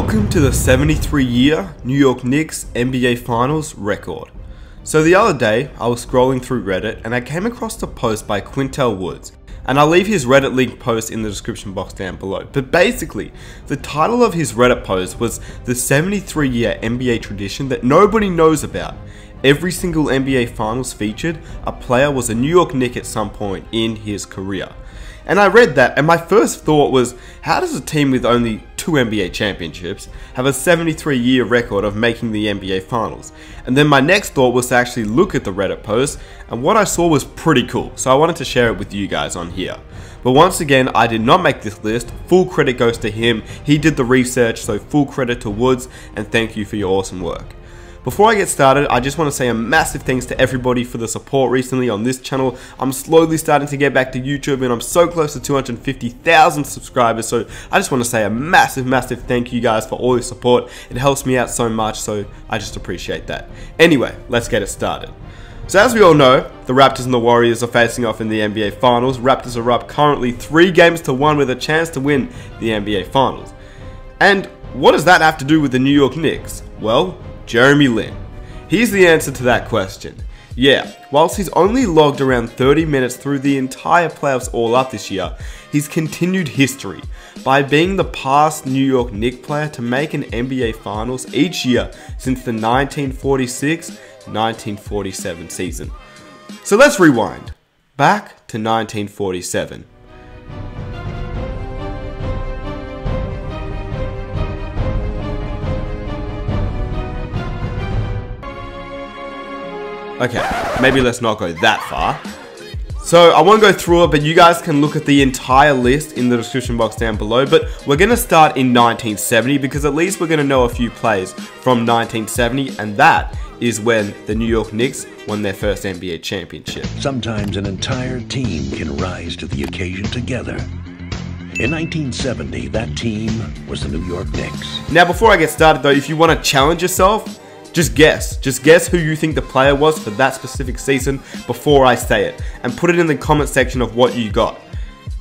Welcome to the 73 year New York Knicks NBA Finals record. So the other day, I was scrolling through Reddit and I came across a post by Qyntel Woods. And I'll leave his Reddit link post in the description box down below. But basically, the title of his Reddit post was The 73 year NBA tradition that nobody knows about. Every single NBA Finals featured, a player was a New York Knick at some point in his career. And I read that, and my first thought was, how does a team with only two NBA championships have a 73 year record of making the NBA Finals? And then my next thought was to actually look at the Reddit post, and what I saw was pretty cool, so I wanted to share it with you guys on here. But once again, I did not make this list. Full credit goes to him. He did the research, so full credit to Woods, and thank you for your awesome work. Before I get started, I just want to say a massive thanks to everybody for the support recently on this channel. I'm slowly starting to get back to YouTube and I'm so close to 250,000 subscribers. So I just want to say a massive, massive thank you guys for all your support. It helps me out so much, so I just appreciate that. Anyway, let's get it started. So as we all know, the Raptors and the Warriors are facing off in the NBA Finals. Raptors are up currently 3 games to 1 with a chance to win the NBA Finals. And what does that have to do with the New York Knicks? Well, Jeremy Lin. Here's the answer to that question. Yeah, whilst he's only logged around 30 minutes through the entire playoffs all up this year, he's continued history by being the past New York Knicks player to make an NBA Finals each year since the 1946-1947 season. So let's rewind. Back to 1947. Okay, maybe let's not go that far. So I won't go through it, but you guys can look at the entire list in the description box down below. But we're going to start in 1970 because at least we're going to know a few players from 1970, and that is when the New York Knicks won their first NBA championship. Sometimes an entire team can rise to the occasion together. In 1970, that team was the New York Knicks. Now, before I get started though, if you want to challenge yourself, just guess. Just guess who you think the player was for that specific season before I say it. And put it in the comment section of what you got.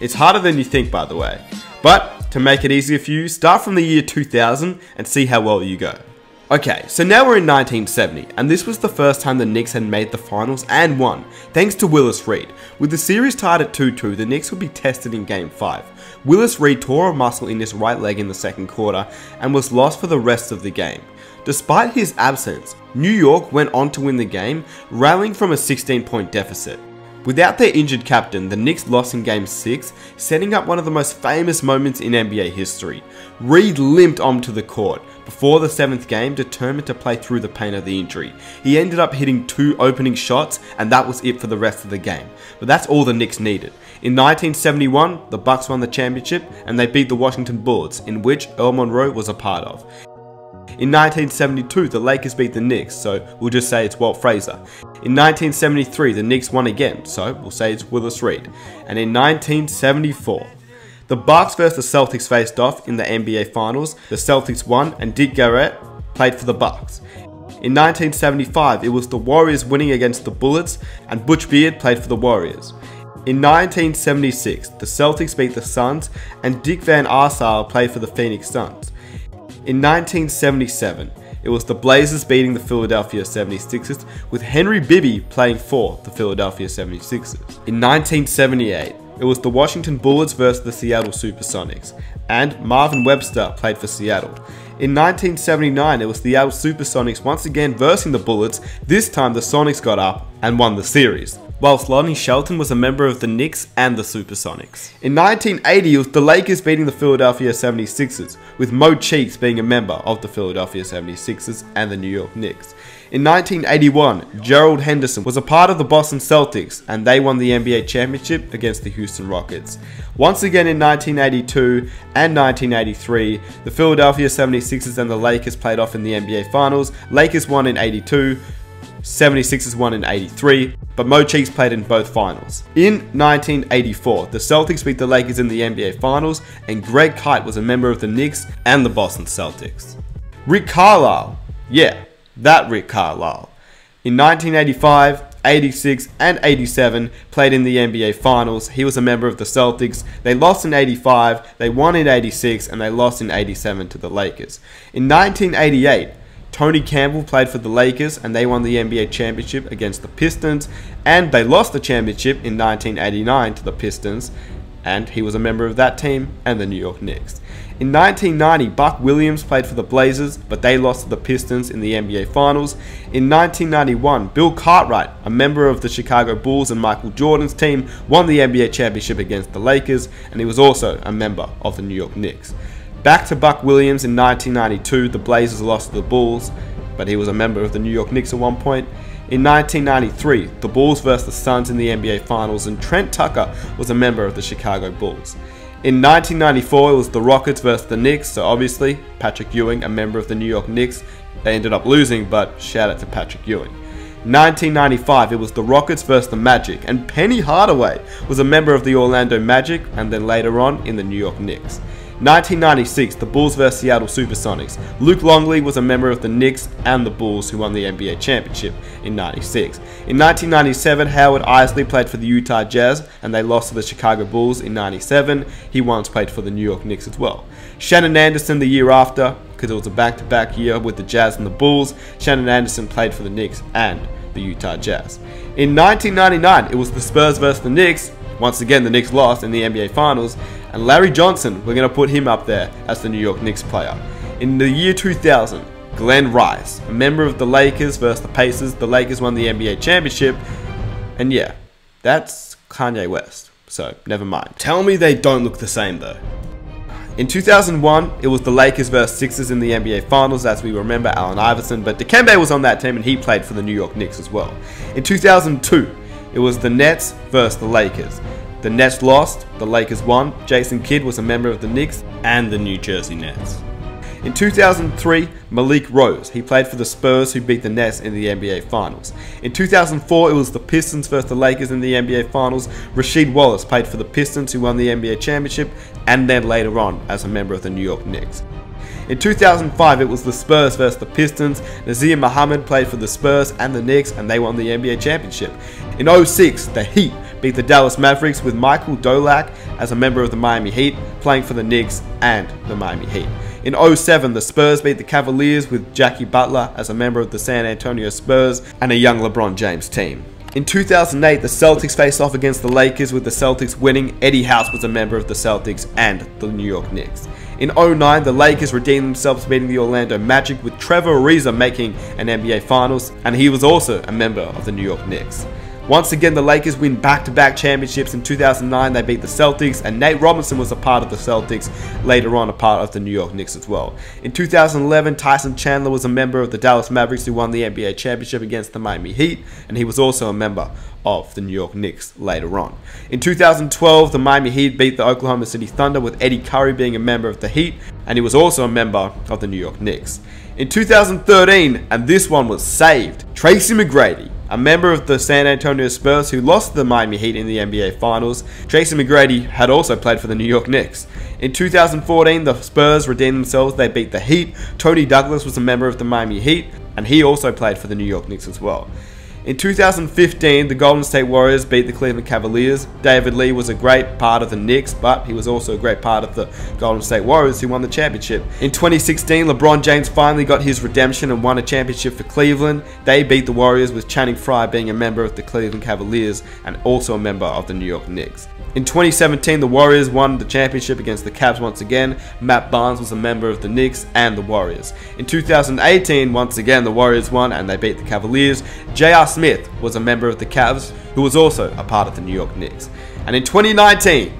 It's harder than you think, by the way. But to make it easier for you, start from the year 2000 and see how well you go. Okay, so now we're in 1970, and this was the first time the Knicks had made the finals and won, thanks to Willis Reed. With the series tied at 2-2, the Knicks would be tested in Game 5. Willis Reed tore a muscle in his right leg in the second quarter and was lost for the rest of the game. Despite his absence, New York went on to win the game, rallying from a 16 point deficit. Without their injured captain, the Knicks lost in Game 6, setting up one of the most famous moments in NBA history. Reed limped onto the court before the 7th game, determined to play through the pain of the injury. He ended up hitting two opening shots, and that was it for the rest of the game. But that's all the Knicks needed. In 1971, the Bucks won the championship, and they beat the Washington Bullets, in which Earl Monroe was a part of. In 1972, the Lakers beat the Knicks, so we'll just say it's Walt Frazier. In 1973, the Knicks won again, so we'll say it's Willis Reed. And in 1974, the Bucks versus the Celtics faced off in the NBA Finals. The Celtics won, and Dick Garrett played for the Bucks. In 1975, it was the Warriors winning against the Bullets, and Butch Beard played for the Warriors. In 1976, the Celtics beat the Suns, and Dick Van Arsdale played for the Phoenix Suns. In 1977, it was the Blazers beating the Philadelphia 76ers, with Henry Bibby playing for the Philadelphia 76ers. In 1978, it was the Washington Bullets versus the Seattle Supersonics, and Marvin Webster played for Seattle. In 1979, it was the Seattle Supersonics once again versing the Bullets, this time the Sonics got up and won the series whilst Lonnie Shelton was a member of the Knicks and the Supersonics. In 1980, it was the Lakers beating the Philadelphia 76ers, with Mo Cheeks being a member of the Philadelphia 76ers and the New York Knicks. In 1981, Gerald Henderson was a part of the Boston Celtics and they won the NBA championship against the Houston Rockets. Once again in 1982 and 1983, the Philadelphia 76ers and the Lakers played off in the NBA Finals. Lakers won in 82, 76ers won in 83, but Mo Cheeks played in both finals. In 1984, the Celtics beat the Lakers in the NBA Finals, and Greg Kite was a member of the Knicks and the Boston Celtics. Rick Carlisle, yeah, that Rick Carlisle. In 1985, 86, and 87 played in the NBA Finals. He was a member of the Celtics. They lost in 85, they won in 86, and they lost in 87 to the Lakers. In 1988, Tony Campbell played for the Lakers and they won the NBA championship against the Pistons, and they lost the championship in 1989 to the Pistons, and he was a member of that team and the New York Knicks. In 1990, Buck Williams played for the Blazers, but they lost to the Pistons in the NBA Finals. In 1991, Bill Cartwright, a member of the Chicago Bulls and Michael Jordan's team, won the NBA championship against the Lakers, and he was also a member of the New York Knicks. Back to Buck Williams in 1992, the Blazers lost to the Bulls, but he was a member of the New York Knicks at one point. In 1993, the Bulls versus the Suns in the NBA Finals, and Trent Tucker was a member of the Chicago Bulls. In 1994, it was the Rockets versus the Knicks, so obviously, Patrick Ewing, a member of the New York Knicks, they ended up losing, but shout out to Patrick Ewing. 1995, it was the Rockets versus the Magic, and Penny Hardaway was a member of the Orlando Magic, and then later on in the New York Knicks. 1996, the Bulls vs Seattle Supersonics. Luke Longley was a member of the Knicks and the Bulls who won the NBA championship in 96. In 1997, Howard Eisley played for the Utah Jazz and they lost to the Chicago Bulls in 97. He once played for the New York Knicks as well. Shandon Anderson the year after, because it was a back-to-back year with the Jazz and the Bulls, Shandon Anderson played for the Knicks and the Utah Jazz. In 1999, it was the Spurs versus the Knicks. Once again, the Knicks lost in the NBA Finals, and Larry Johnson, we're going to put him up there as the New York Knicks player. In the year 2000, Glen Rice, a member of the Lakers versus the Pacers. The Lakers won the NBA championship. And yeah, that's Kanye West. So, never mind. Tell me they don't look the same though. In 2001, it was the Lakers versus Sixers in the NBA Finals, as we remember Allen Iverson, but Dikembe was on that team and he played for the New York Knicks as well. In 2002, it was the Nets versus the Lakers. The Nets lost, the Lakers won. Jason Kidd was a member of the Knicks and the New Jersey Nets. In 2003, Malik Rose. He played for the Spurs who beat the Nets in the NBA Finals. In 2004, it was the Pistons versus the Lakers in the NBA Finals. Rasheed Wallace played for the Pistons who won the NBA Championship and then later on as a member of the New York Knicks. In 2005, it was the Spurs versus the Pistons. Nazr Mohammed played for the Spurs and the Knicks, and they won the NBA championship. In 06, the Heat beat the Dallas Mavericks with Michael Doleac as a member of the Miami Heat, playing for the Knicks and the Miami Heat. In 07, the Spurs beat the Cavaliers with Jackie Butler as a member of the San Antonio Spurs and a young LeBron James team. In 2008, the Celtics faced off against the Lakers with the Celtics winning. Eddie House was a member of the Celtics and the New York Knicks. In 09, the Lakers redeemed themselves beating the Orlando Magic with Trevor Ariza making an NBA Finals, and he was also a member of the New York Knicks. Once again, the Lakers win back-to-back championships. In 2009, they beat the Celtics, and Nate Robinson was a part of the Celtics, later on a part of the New York Knicks as well. In 2011, Tyson Chandler was a member of the Dallas Mavericks who won the NBA championship against the Miami Heat, and he was also a member of the New York Knicks later on. In 2012, the Miami Heat beat the Oklahoma City Thunder with Eddy Curry being a member of the Heat, and he was also a member of the New York Knicks. In 2013, and this one was saved, Tracy McGrady a member of the San Antonio Spurs who lost to the Miami Heat in the NBA Finals. Tracy McGrady had also played for the New York Knicks. In 2014, the Spurs redeemed themselves. They beat the Heat. Toney Douglas was a member of the Miami Heat, and he also played for the New York Knicks as well. In 2015, the Golden State Warriors beat the Cleveland Cavaliers. David Lee was a great part of the Knicks, but he was also a great part of the Golden State Warriors who won the championship. In 2016, LeBron James finally got his redemption and won a championship for Cleveland. They beat the Warriors with Channing Frye being a member of the Cleveland Cavaliers and also a member of the New York Knicks. In 2017, the Warriors won the championship against the Cavs once again. Matt Barnes was a member of the Knicks and the Warriors. In 2018, once again, the Warriors won and they beat the Cavaliers. J.R. Smith was a member of the Cavs, who was also a part of the New York Knicks. And in 2019,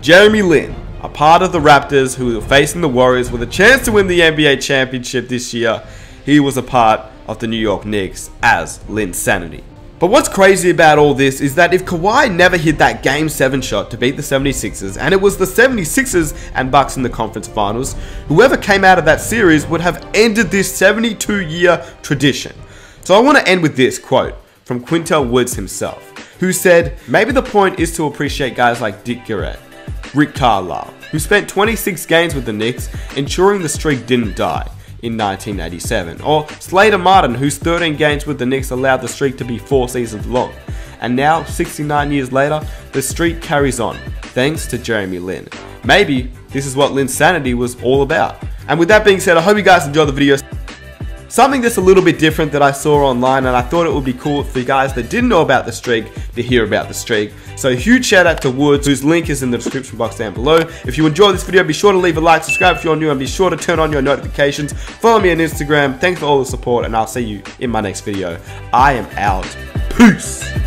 Jeremy Lin, a part of the Raptors who were facing the Warriors with a chance to win the NBA championship this year, he was a part of the New York Knicks as Linsanity. But what's crazy about all this is that if Kawhi never hit that Game 7 shot to beat the 76ers, and it was the 76ers and Bucks in the conference finals, whoever came out of that series would have ended this 72 year tradition. So I want to end with this quote from Qyntel Woods himself, who said, Maybe the point is to appreciate guys like Dick Garrett, Rick Carlisle, who spent 26 games with the Knicks, ensuring the streak didn't die. in 1987. Or Slater Martin, whose 13 games with the Knicks allowed the streak to be four seasons long. And now, 69 years later, the streak carries on, thanks to Jeremy Lin. Maybe this is what Lin's sanity was all about. And with that being said, I hope you guys enjoyed the video. Something that's a little bit different that I saw online and I thought it would be cool for you guys that didn't know about the streak to hear about the streak. So huge shout out to Woods whose link is in the description box down below. If you enjoyed this video be sure to leave a like, subscribe if you're new and be sure to turn on your notifications. Follow me on Instagram. Thanks for all the support and I'll see you in my next video. I am out. Peace.